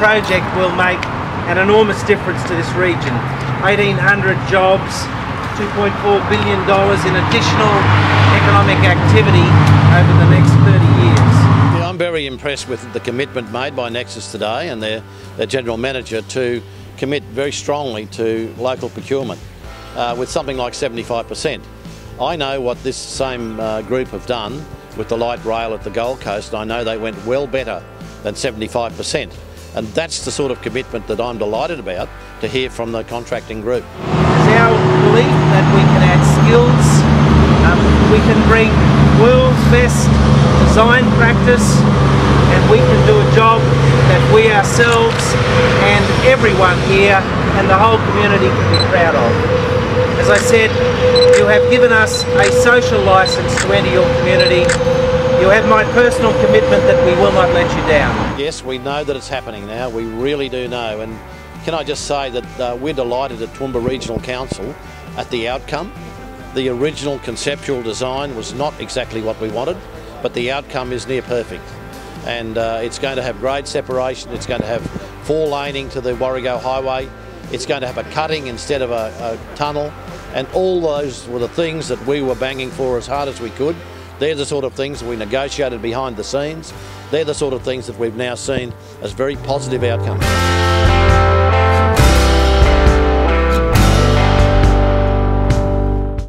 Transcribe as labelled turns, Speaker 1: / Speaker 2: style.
Speaker 1: project will make an enormous difference to this region. 1,800 jobs, $2.4 billion in additional economic activity over the next 30 years.
Speaker 2: Yeah, I'm very impressed with the commitment made by Nexus today and their, their General Manager to commit very strongly to local procurement uh, with something like 75%. I know what this same uh, group have done with the light rail at the Gold Coast, and I know they went well better than 75%. And that's the sort of commitment that I'm delighted about to hear from the contracting group.
Speaker 1: It's our belief that we can add skills, um, we can bring world's best design practice, and we can do a job that we ourselves and everyone here and the whole community can be proud of. As I said, you have given us a social licence to enter your community. You have my personal commitment that we will not let you down.
Speaker 2: Yes, we know that it's happening now. We really do know. And can I just say that uh, we're delighted at Toowoomba Regional Council at the outcome. The original conceptual design was not exactly what we wanted, but the outcome is near perfect. And uh, it's going to have grade separation, it's going to have four laning to the Warrego Highway, it's going to have a cutting instead of a, a tunnel, and all those were the things that we were banging for as hard as we could. They're the sort of things we negotiated behind the scenes. They're the sort of things that we've now seen as very positive outcomes.